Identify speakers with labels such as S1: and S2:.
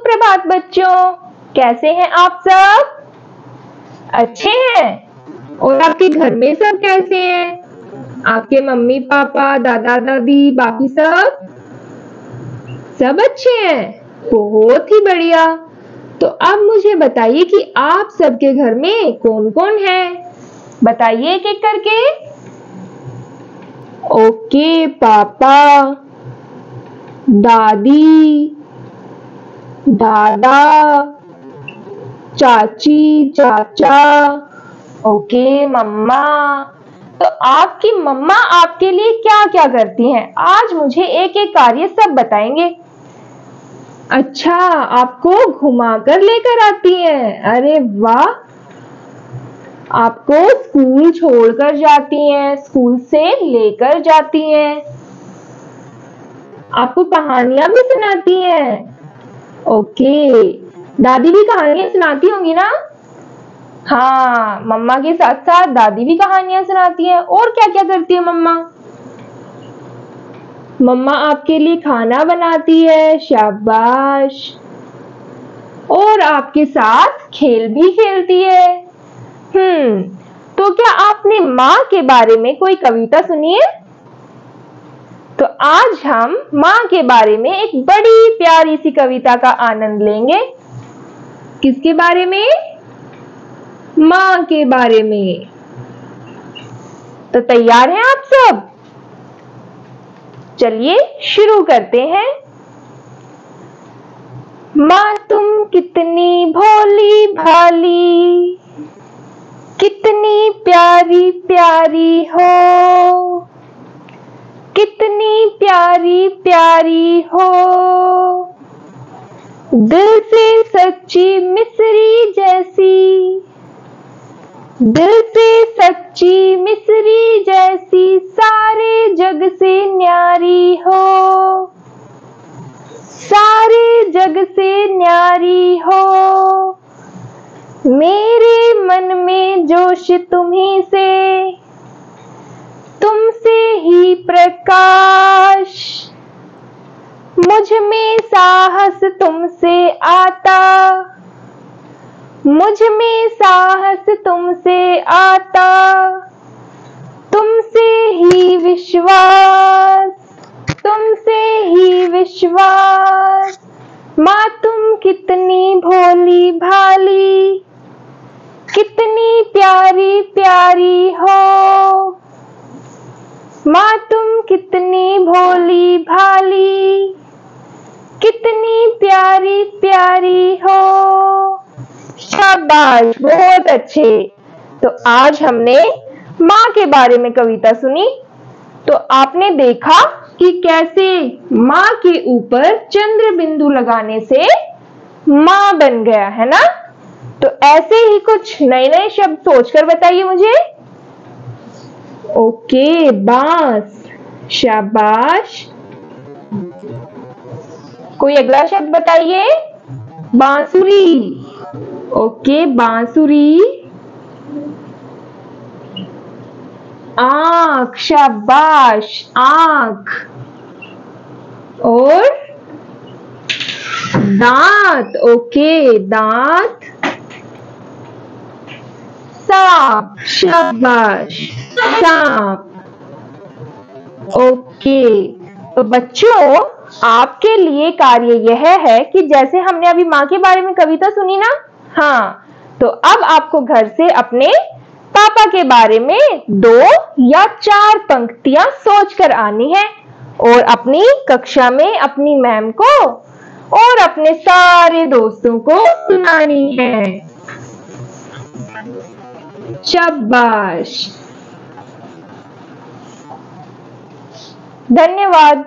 S1: सुप्रभात बच्चों। कैसे हैं आप सब? अच्छे हैं? और आपके घर में सब कैसे हैं? आपके मम्मी, पापा, दादा, दादी, बाकी सब? सब अच्छे हैं? बहुत ही बढ़िया। तो अब मुझे बताइए कि आप सबके घर में कौन कौन है? बताइए एक एक करके। ओके, पापा, दादी दादा, चाची, चाचा, ओके, मम्मा। तो आपकी मम्मा आपके लिए क्या क्या करती हैं? आज मुझे एक एक कार्य सब बताएँगे। अच्छा आपको घुमाकर लेकर आती हैं। अरे वाह! आपको स्कूल छोड़कर जाती हैं, स्कूल से लेकर जाती हैं। आपको कहानियाँ भी सुनाती हैं। ओके दादी भी कहानियाँ सुनाती होंगी ना? हाँ मम्मा के साथ साथ दादी भी कहानियाँ सुनाती है। और क्या क्या करती है मम्मा? मम्मा आपके लिए खाना बनाती है, शाबाश। और आपके साथ खेल भी खेलती है। हम्म तो क्या आपने माँ के बारे में कोई कविता सुनी है? तो आज हम माँ के बारे में एक बड़ी प्यारी सी कविता का आनंद लेंगे। किसके बारे में? माँ के बारे में। तो तैयार हैं आप सब? चलिए शुरू करते हैं। माँ, तुम कितनी भोली भाली, कितनी प्यारी प्यारी हो। कितनी प्यारी प्यारी हो। दिल से सच्ची मिसरी जैसी। दिल से सच्ची मिसरी जैसी सारे जग से न्यारी हो। सारे जग से न्यारी हो। मेरे मन में जोश तुम्ही से। प्रकाश। मुझमें साहस तुमसे आता। मुझमें साहस तुमसे आता। तुमसे ही विश्वास। तुमसे ही विश्वास। माँ, तुम कितनी भोली भाली। कितनी प्यारी प्यारी हो। माँ तुम कितनी भोली भाली, कितनी प्यारी प्यारी हो। शाबाश, बहुत अच्छे। तो आज हमने माँ के बारे में कविता सुनी। तो आपने देखा कि कैसे माँ के ऊपर चंद्र बिंदु लगाने से माँ बन गया, है ना? तो ऐसे ही कुछ नए नए शब्द सोचकर बताइए मुझे। ओके, बाँस। शाबाश। कोई अगला शब्द बताइए? बांसुरी। ओके, बांसुरी। आँख, शाबाश, आँख। और दांत, ओके, दांत। सांप शाबाश सांप ओके तो बच्चों, आपके लिए कार्य यह है कि जैसे हमने अभी माँ के बारे में कविता सुनी ना? हाँ। तो अब आपको घर से अपने पापा के बारे में दो या चार पंक्तियाँ सोच कर आनी है और अपनी कक्षा में अपनी मैम को और अपने सारे दोस्तों को सुनानी है। शाबाश। धन्यवाद।